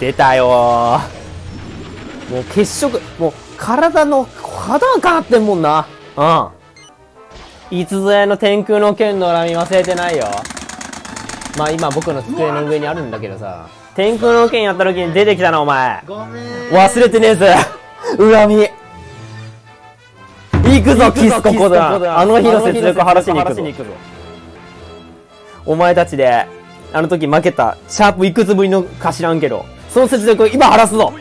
出たよもう血色、もう体の肌が変わってんもんな。うん。いつぞやの天空の剣の恨み忘れてないよ。まあ今僕の机の上にあるんだけどさ。天空の剣やった時に出てきたな、お前。ごめん。忘れてねえぜ。恨み。行くぞ、キスここだ。あの日の雪辱晴らしに行くぞ。お前たちで、あの時負けた、シャープいくつぶりのか知らんけど、その雪辱を今晴らすぞ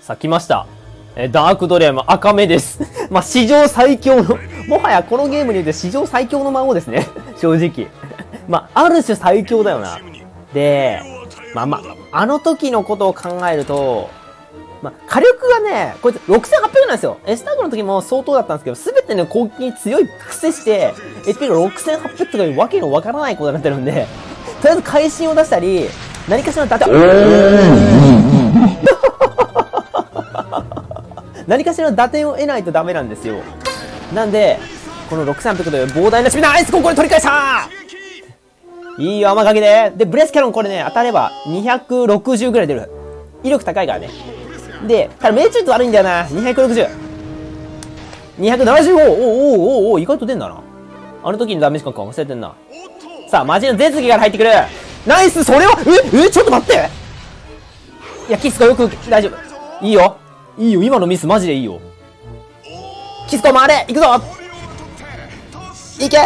さあ、来ました。えダークドレーム赤目です。まあ、史上最強の、もはやこのゲームにおいて史上最強の孫ですね。正直。まあ、ある種最強だよな。で、まあまあ、あの時のことを考えると、まあ、火力がね、こいつ6800なんですよ。エスターグの時も相当だったんですけど、すべての攻撃に強い癖して、HP が6800とかいうわけのわからないことになってるんで、とりあえず会心を出したり、何かしらの打点、何かしらの打点を得ないとダメなんですよ。なんで、この6800という膨大な守備ナイスここで取り返したいいよ、甘かけで。で、ブレスキャノンこれね、当たれば260ぐらい出る。威力高いからね。で、ただ命中率悪いんだよな。260。275! おおおおお意外と出んだな。あの時にダメージ感か忘れてんな。さあ、マジの絶技から入ってくる。ナイスそれはええちょっと待っていや、キスコよく、大丈夫。いいよ。いいよ。今のミスマジでいいよ。キスコ回れ行くぞいけ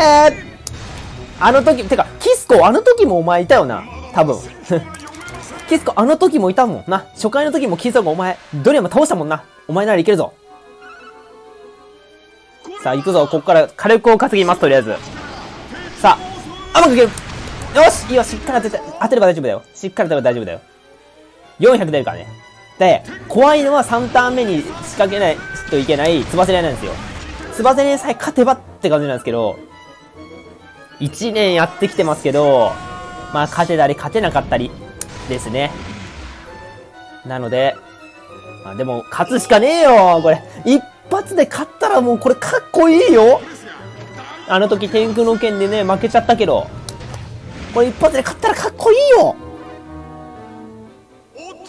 あの時、てか、キスコあの時もお前いたよな。多分。キスコ、あの時もいたもんな。初回の時もキスコがお前、ドリアム倒したもんな。お前ならいけるぞ。さあ、行くぞ。こっから火力を稼ぎます、とりあえず。さあ、甘くいける。よしいいよ、しっかり当てて、当てれば大丈夫だよ。しっかり当てれば大丈夫だよ。400出るからね。で、怖いのは3ターン目に仕掛けないといけないつばぜり合いなんですよ。つばぜり合いさえ勝てばって感じなんですけど、1年やってきてますけど、まあ勝てたり勝てなかったりですね。なので、まあでも、勝つしかねえよこれ。一発で勝ったらもうこれかっこいいよあの時天空の剣でね、負けちゃったけど、これ一発で勝ったらかっこいいよ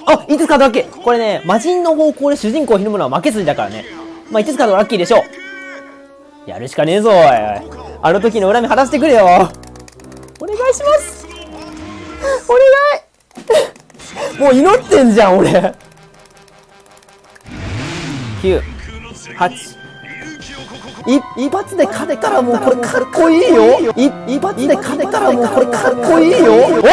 あ、いつかだけ？これね、魔人の方向で主人公をひるむのは負け筋だからね。まあ、いつかのラッキーでしょう。やるしかねえぞ、おい。あの時の恨み晴らしてくれよ。お願いしますお願いもう祈ってんじゃん、俺。9、8、一発で勝てたらもうこれかっこいいよ。一発で勝てたらもうこれかっこいいよ。おい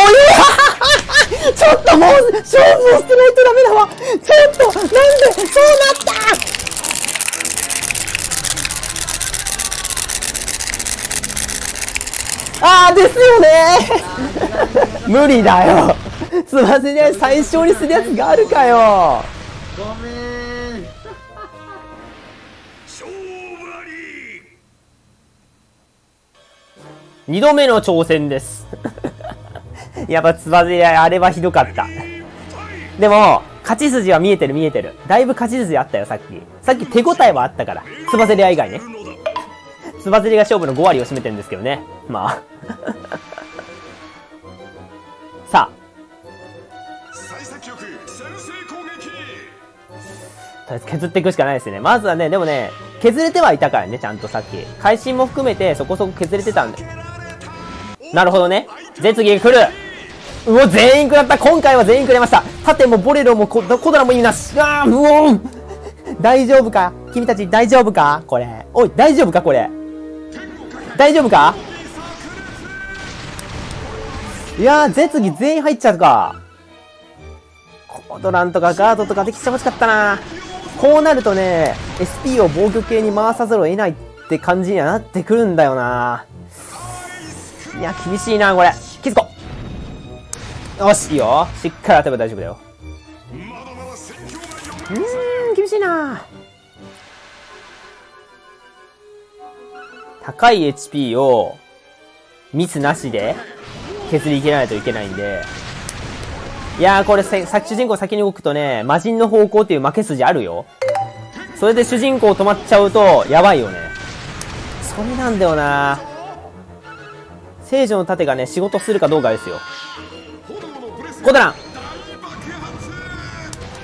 ちょっともう勝負を捨てないとダメだわ。ちょっとなんでそうなった？ああですよね。無理だよ。つませで最小にするやつがあるかよ。ごめん。二度目の挑戦です。やっぱつばぜり合いあれはひどかった。でも勝ち筋は見えてる見えてる。だいぶ勝ち筋あったよさっき。さっき手応えはあったから。つばぜり合い以外ね。つばぜりが勝負の5割を占めてるんですけどね。まあ。さあ。とりあえず削っていくしかないですね。まずはね、でもね、削れてはいたからね、ちゃんとさっき。会心も含めてそこそこ削れてたんで。なるほどね。絶技来る。うお、全員食らった。今回は全員食らいました。盾もボレロもココドラも意味なし。あーうお大丈夫か？君たち大丈夫か？これ。おい、大丈夫か？これ。大丈夫か？いやー、絶技全員入っちゃうか。コドランとかガードとかできてほしかったな。こうなるとね、SP を防御系に回さざるを得ないって感じにはなってくるんだよな。いや、厳しいな、これ。キズコよし、いいよ。しっかり当てば大丈夫だよ。うーん、厳しいな高い HP をミスなしで削り切らないといけないんで、いやーこれさ、主人公先に動くとね、魔人の方向っていう負け筋あるよ。それで主人公止まっちゃうと、やばいよね。それなんだよな聖女の盾がね、仕事するかどうかですよ。コドラン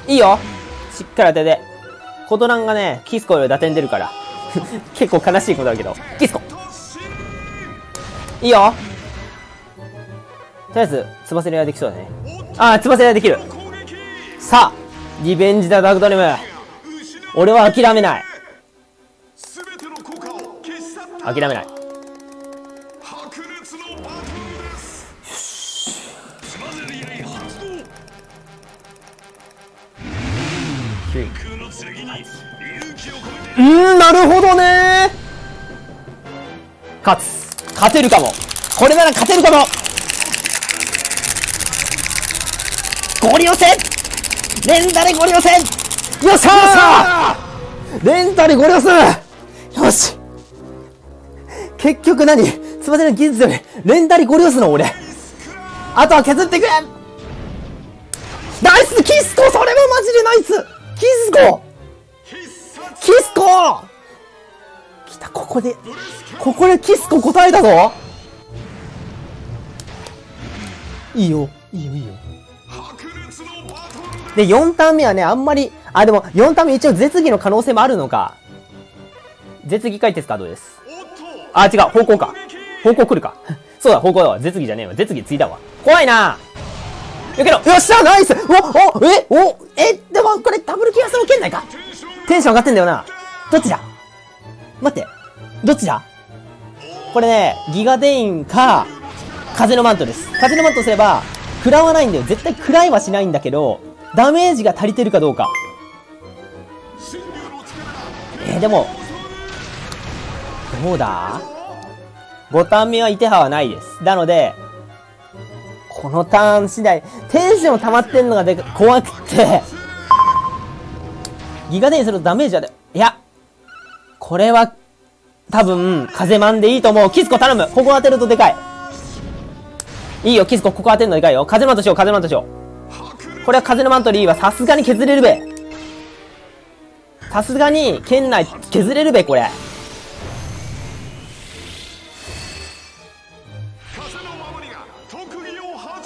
いいよしっかり当てて。コトランがね、キスコより打点出るから。結構悲しいことだけど。キスコいいよとりあえず、つばせりはできそうだね。ああ、つばせりはできる。さあ、リベンジだ、ダークドリーム。俺は諦めない。諦めない。うんなるほどね。勝つ。勝てるかも。これなら勝てるかも。ゴリ押せ。レンタルゴリ押せ。よっしゃー！レンタルゴリ押す。よし。結局何？つばての技術よりレンタルゴリ押すの俺。あとは削ってくれ。ナイス！キスコそれもマジでナイス！キスコキスコ来た、ここで、ここでキスコ答えたぞいいよ、いいよ、いいよ。で、4ターン目はね、あんまり、あ、でも、4ターン目一応絶技の可能性もあるのか。絶技解決カードです？あ、違う、方向か。方向来るか。そうだ、方向だわ。絶技じゃねえわ。絶技ついたわ。怖いなよけろよっしゃナイスおおえおえでもこれダブルキアス受けんないかテンション上がってんだよな。どっちだ？待って。どっちだ？これね、ギガデインか、風のマントです。風のマントすれば、食らわないんだよ。絶対食らいはしないんだけど、ダメージが足りてるかどうか。えー、でも、どうだ ?5 ターン目はイテハはないです。なので、このターン次第、テンション溜まってんのがで怖くって、ギガデンするとダメージはで、いや、これは、多分、風マンでいいと思う。キスコ頼むここ当てるとでかい。いいよ、キスコ、ここ当てるのでかいよ。風のマントしよう、風のマントしよう。これは風のマントでいいわ。さすがに削れるべ。さすがに、県内削れるべ、これ。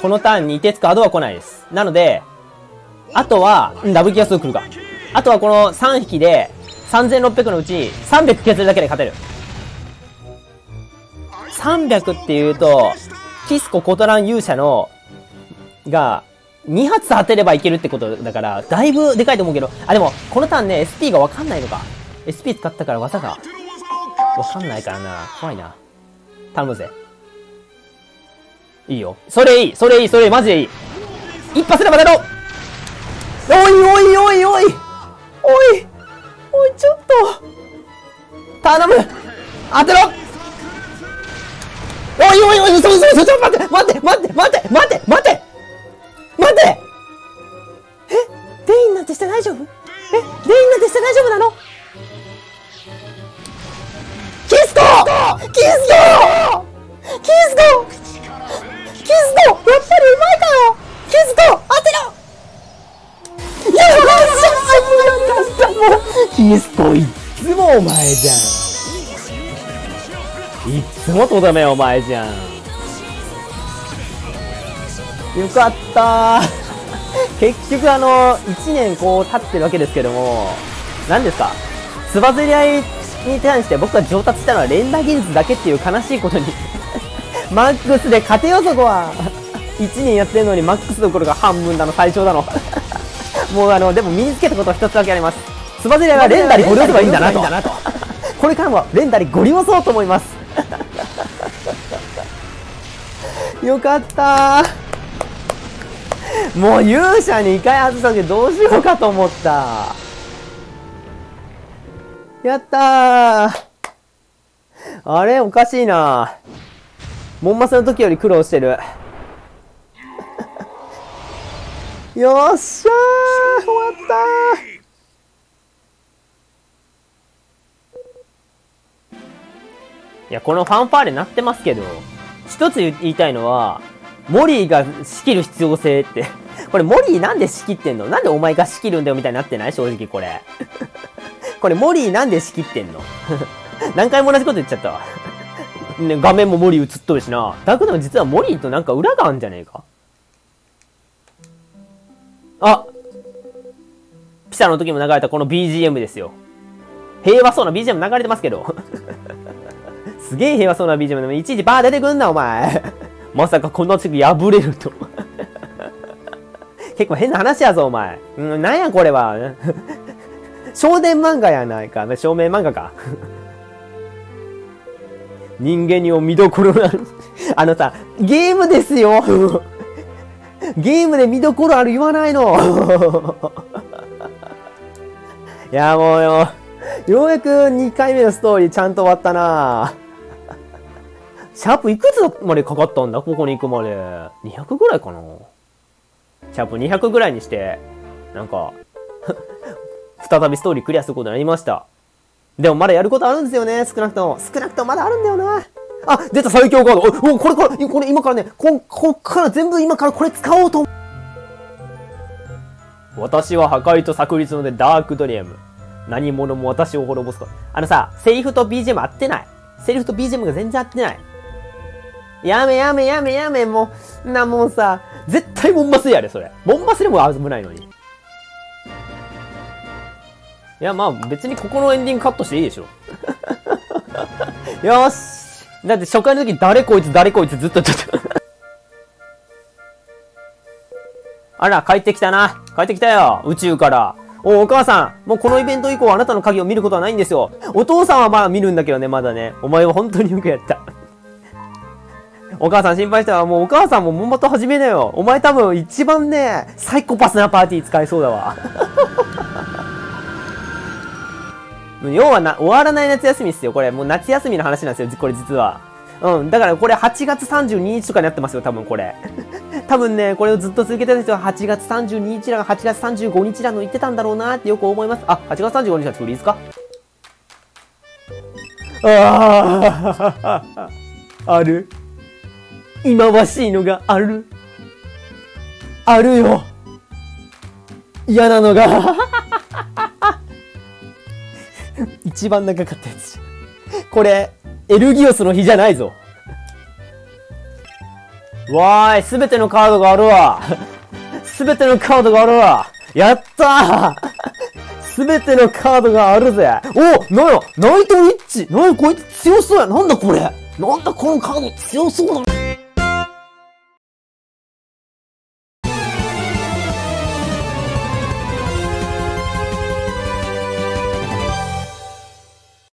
このターンに手つくアドは来ないです。なので、あとは、ダブルキアス来るか。あとはこの3匹で、3600のうち300削るだけで勝てる。300っていうと、キスココトラン勇者の、が、2発当てればいけるってことだから、だいぶでかいと思うけど、あ、でも、このターンね、SP がわかんないのか。SP 使ったから技が、わかんないからな。怖いな。頼むぜ。いいよ。それいいそれいいそれいいマジでいい一発でまたろおいおい当てろんいっとどめお前じゃんよかった 結局あの1年こう経ってるわけですけども何ですか？つばぜり合いに対して僕が上達したのは連打技術だけっていう悲しいことに マックスで勝てよそこは1年やってるのにマックスどころか半分だの最小だの もうあの、でも身につけたことは一つだけあります。つばぜりはレンダリゴリ押せばいいんだなと。これからもレンダリゴリ押そうと思います。よかった。もう勇者に一回外したけどどうしようかと思った。やったあれおかしいな。モンマスの時より苦労してる。よっしゃー。終わったいや、このファンファーレ鳴ってますけど、一つ言いたいのは、モリーが仕切る必要性って。これモリーなんで仕切ってんの？なんでお前が仕切るんだよみたいになってない？正直これ。これモリーなんで仕切ってんの？何回も同じこと言っちゃったわ。ね、画面もモリー映っとるしな。だけど実はモリーとなんか裏があるんじゃねえかあピサの時も流れたこの BGM ですよ。平和そうな BGM 流れてますけど。すげえ平和そうな BGM でもいちいちバー出てくんな、お前。まさかこんな次破れると。結構変な話やぞ、お前。うん、なんやこれは。少年漫画やないか。少年漫画か。人間にも見どころなる。あのさ、ゲームですよ。ゲームで見どころある言わないの。いや、もうよ、ようやく2回目のストーリーちゃんと終わったなシャープいくつまでかかったんだ？ここに行くまで。200ぐらいかなシャープ200ぐらいにして、なんか 再びストーリークリアすることになりました。でもまだやることあるんですよね、少なくとも。少なくともまだあるんだよな。あ、出た最強カード。お、おこれこれ、これ今からね、こ、こっから全部今からこれ使おうと。私は破壊と炸裂のでダークドリアム。何者も私を滅ぼすと。あのさ、セリフと BGM 合ってない。セリフと BGM が全然合ってない。やめやめやめやめ、もう、なもんさ、絶対ボンバスやで、それ。ボンバスでも危ないのに。いや、まあ別にここのエンディングカットしていいでしょ。よし。だって初回の時誰こいつ誰こいつずっとちょっとあら、帰ってきたな。帰ってきたよ。宇宙から。お、お母さん。もうこのイベント以降あなたの鍵を見ることはないんですよ。お父さんはまあ見るんだけどね、まだね。お前は本当によくやった。お母さん心配したわ。もうお母さんももまと始めなよ。お前多分一番ね、サイコパスなパーティー使えそうだわ。要はな、終わらない夏休みっすよ。これ、もう夏休みの話なんですよ。これ実は。うん。だからこれ8月32日とかになってますよ。多分これ。多分ね、これをずっと続けてた人は8月32日らが8月35日らの言ってたんだろうなってよく思います。あ、8月35日は作りですか？ああ、ある？忌まわしいのがある。あるよ。嫌なのが 一番長かったやつ。これ、エルギオスの日じゃないぞ。わーい、すべてのカードがあるわ。すべてのカードがあるわ。やったーすべてのカードがあるぜ。おなんやナイトウィッチなにこいつ強そうや。なんだこれなんだこのカード強そうだ